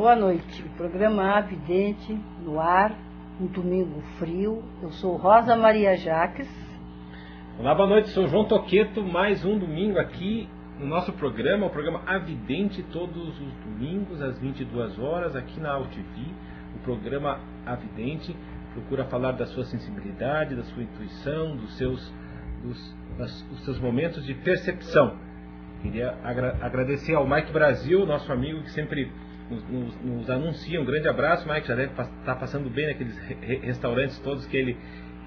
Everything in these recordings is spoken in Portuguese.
Boa noite. O programa Avidente no ar, um domingo frio. Eu sou Rosa Maria Jaques. Olá, boa noite. Sou João Toqueto. Mais um domingo aqui no nosso programa, o programa Avidente, todos os domingos às 22 horas aqui na AltV. O programa Avidente procura falar da sua sensibilidade, da sua intuição, dos seus, dos, das, dos seus momentos de percepção. Queria agra agradecer ao Mike Brasil, nosso amigo que sempre nos, nos, nos anuncia. Um grande abraço, Mike. Já deve estar passando bem naqueles re restaurantes todos que ele,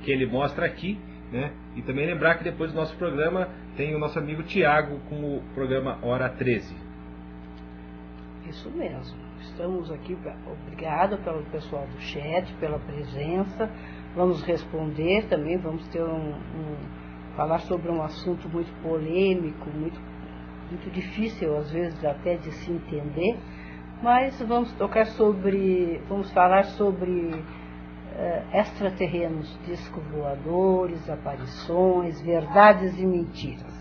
que ele mostra aqui. Né? E também lembrar que depois do nosso programa tem o nosso amigo Tiago com o programa Hora 13. Isso mesmo. Estamos aqui, obrigado pelo pessoal do chat, pela presença. Vamos responder também, vamos ter um, um falar sobre um assunto muito polêmico, muito, muito difícil às vezes até de se entender, mas vamos tocar sobre, vamos falar sobre uh, extraterrenos, discos voadores, aparições, verdades e mentiras.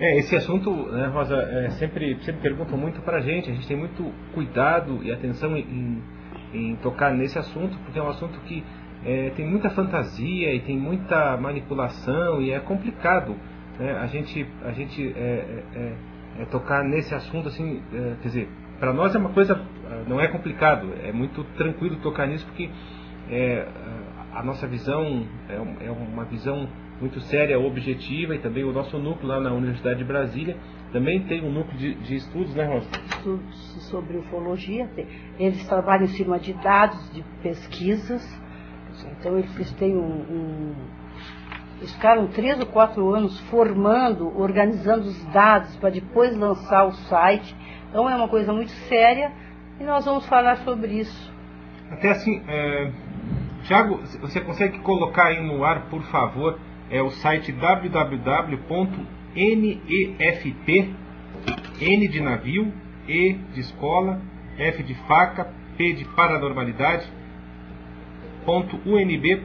É, esse assunto, né, Rosa, é, sempre, sempre perguntam muito para a gente, a gente tem muito cuidado e atenção em, em, tocar nesse assunto, porque é um assunto que é, tem muita fantasia e tem muita manipulação e é complicado né, a gente, a gente é, é, é tocar nesse assunto assim, é, quer dizer, para nós é uma coisa, não é complicado, é muito tranquilo tocar nisso porque é, a nossa visão é, é, uma visão muito séria, objetiva e também o nosso núcleo lá na Universidade de Brasília também tem um núcleo de, de estudos, né, Rosa? Estudos sobre ufologia. Eles trabalham em cima de dados, de pesquisas. Então eles têm um, um eles ficaram três ou quatro anos formando, organizando os dados para depois lançar o site. Então é uma coisa muito séria e nós vamos falar sobre isso. Até assim, é... Tiago, você consegue colocar aí no ar, por favor, é o site www.nefp, N de navio, E de escola, F de faca, P de paranormalidade, .unb.br.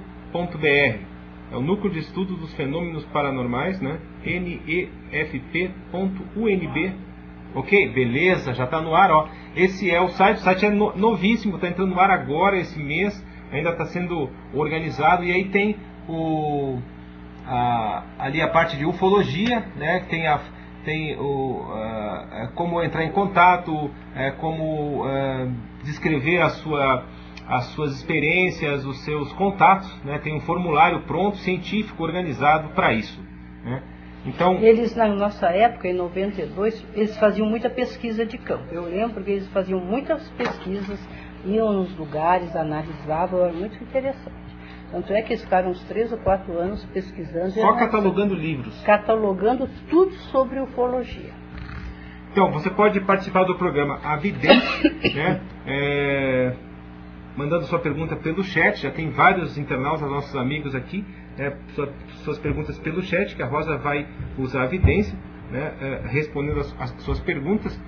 É o Núcleo de Estudo dos Fenômenos Paranormais, né? nefp.unb. Ok? Beleza, já está no ar, ó. Esse é o site, o site é no, novíssimo, está entrando no ar agora, esse mês, ainda está sendo organizado, e aí tem o, a, ali a parte de ufologia, né? Tem a tem o, uh, como entrar em contato, uh, como uh, descrever a sua, as suas experiências, os seus contatos. Né? Tem um formulário pronto, científico, organizado para isso. Né? Então, eles, na nossa época, em 92, eles faziam muita pesquisa de campo. Eu lembro que eles faziam muitas pesquisas, iam nos lugares, analisavam, era muito interessante. Tanto é que eles ficaram uns três ou quatro anos pesquisando. Só catalogando livros. Catalogando tudo sobre ufologia. Então, você pode participar do programa Avidente, né? É, mandando sua pergunta pelo chat. Já tem vários internautas, nossos amigos aqui? Sua, suas perguntas pelo chat, que a Rosa vai usar a evidência, né? É, respondendo as, as suas perguntas.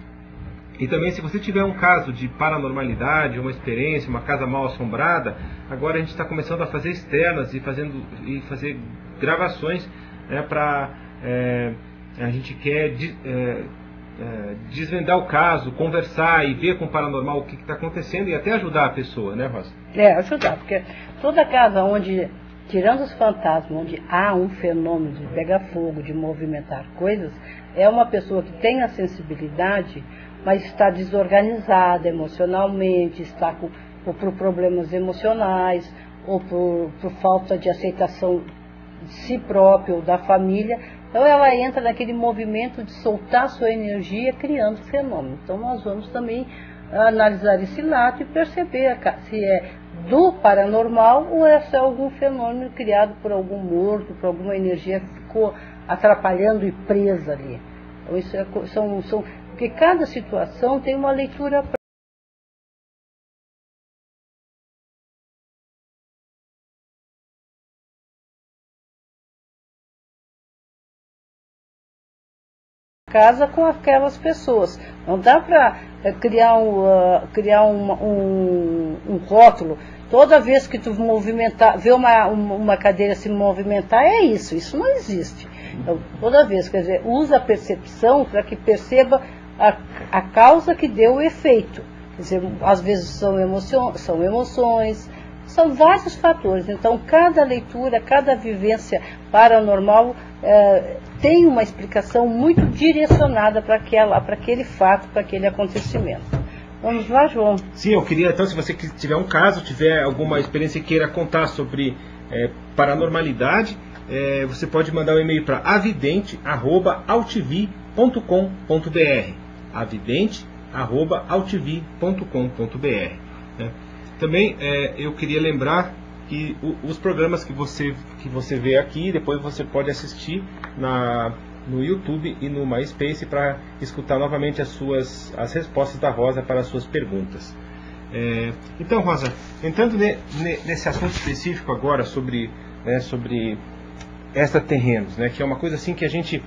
E também, se você tiver um caso de paranormalidade, uma experiência, uma casa mal assombrada, agora a gente está começando a fazer externas e, fazendo, e fazer gravações né, para. É, a gente quer de, é, é, desvendar o caso, conversar e ver com o paranormal o que está acontecendo e até ajudar a pessoa, né, Rosa? É, ajudar, porque toda casa onde, tirando os fantasmas, onde há um fenômeno de pegar fogo, de movimentar coisas, é uma pessoa que tem a sensibilidade mas está desorganizada emocionalmente, está com, ou por problemas emocionais, ou por, por falta de aceitação de si próprio ou da família. Então ela entra naquele movimento de soltar sua energia criando fenômenos. Então nós vamos também analisar esse lado e perceber se é do paranormal ou é só algum fenômeno criado por algum morto, por alguma energia que ficou atrapalhando e presa ali. Então isso é, são, são porque cada situação tem uma leitura casa com aquelas pessoas. Não dá para é, criar, um, uh, criar um, um, um, rótulo. Toda vez que tu movimentar, ver uma, uma cadeira se movimentar, é isso. Isso não existe. Então, toda vez, quer dizer, usa a percepção para que perceba a, a causa que deu o efeito. Quer dizer, às vezes são, emocio são emoções, são vários fatores. Então, cada leitura, cada vivência paranormal é, tem uma explicação muito direcionada para aquele fato, para aquele acontecimento. Vamos lá, João. Sim, eu queria, então, se você tiver um caso, tiver alguma experiência que queira contar sobre é, paranormalidade, é, você pode mandar um e-mail para avidente.altv.com.br avidente.altv.com.br né? Também é, eu queria lembrar que o, os programas que você, que você vê aqui, depois você pode assistir na, no YouTube e no MySpace para escutar novamente as suas as respostas da Rosa para as suas perguntas. É, então, Rosa, entrando ne, ne, nesse assunto específico agora sobre, né, sobre extraterrenos, né, que é uma coisa assim que a gente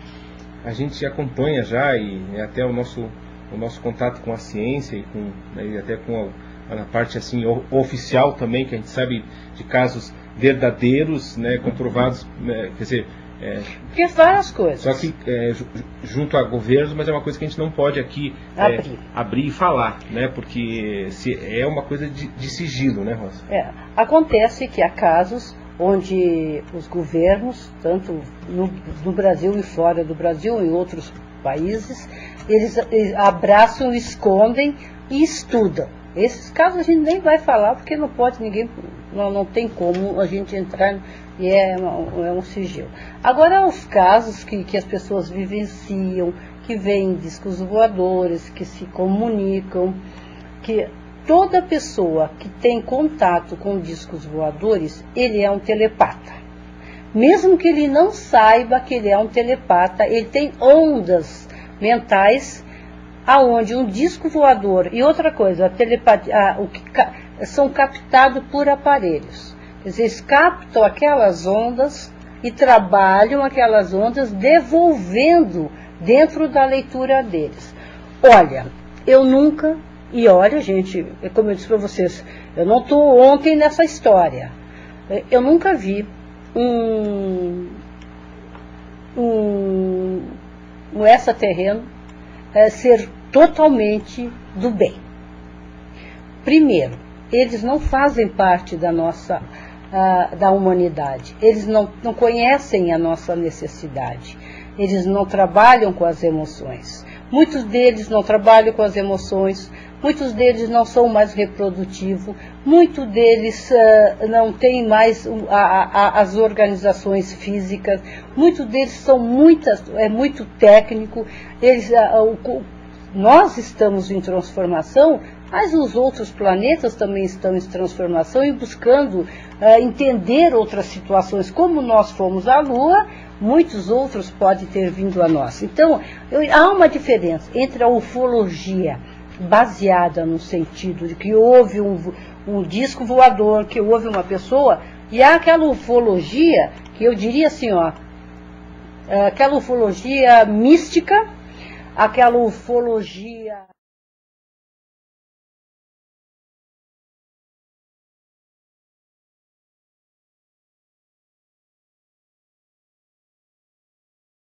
a gente acompanha já e é até o nosso o nosso contato com a ciência e com né, e até com a, a, parte assim oficial também que a gente sabe de casos verdadeiros, né, comprovados, né, quer dizer, é, Porque várias coisas. Só que é, junto a governos, mas é uma coisa que a gente não pode aqui é, abrir, é, abrir e falar, né? Porque se, é uma coisa de, de sigilo, né, Rosa? É, acontece que há casos onde os governos, tanto no, no Brasil e fora do Brasil, em outros países, eles, eles abraçam, escondem e estudam. Esses casos a gente nem vai falar porque não pode ninguém, não, não tem como a gente entrar e é, é um sigilo. Agora, os casos que, que as pessoas vivenciam, que veem discos voadores, que se comunicam, que toda pessoa que tem contato com discos voadores, ele é um telepata. Mesmo que ele não saiba que ele é um telepata, ele tem ondas mentais aonde um disco voador e outra coisa, a telepatia, a, o que, são captados por aparelhos. Eles captam aquelas ondas e trabalham aquelas ondas devolvendo dentro da leitura deles. Olha, eu nunca, e olha, gente, é como eu disse para vocês, eu não estou ontem nessa história. Eu nunca vi um, um, um extraterreno é, ser totalmente do bem. Primeiro, eles não fazem parte da nossa uh, da humanidade. Eles não, não conhecem a nossa necessidade. Eles não trabalham com as emoções. Muitos deles não trabalham com as emoções, muitos deles não são mais reprodutivos, muitos deles uh, não têm mais a, a, as organizações físicas, muitos deles são muitas, é muito técnico, eles, uh, nós estamos em transformação, mas os outros planetas também estão em transformação e buscando uh, entender outras situações. Como nós fomos à Lua, muitos outros podem ter vindo a nós. Então, eu, há uma diferença entre a ufologia baseada no sentido de que houve um, um disco voador, que houve uma pessoa, e há aquela ufologia que eu diria assim, ó, aquela ufologia mística, aquela ufologia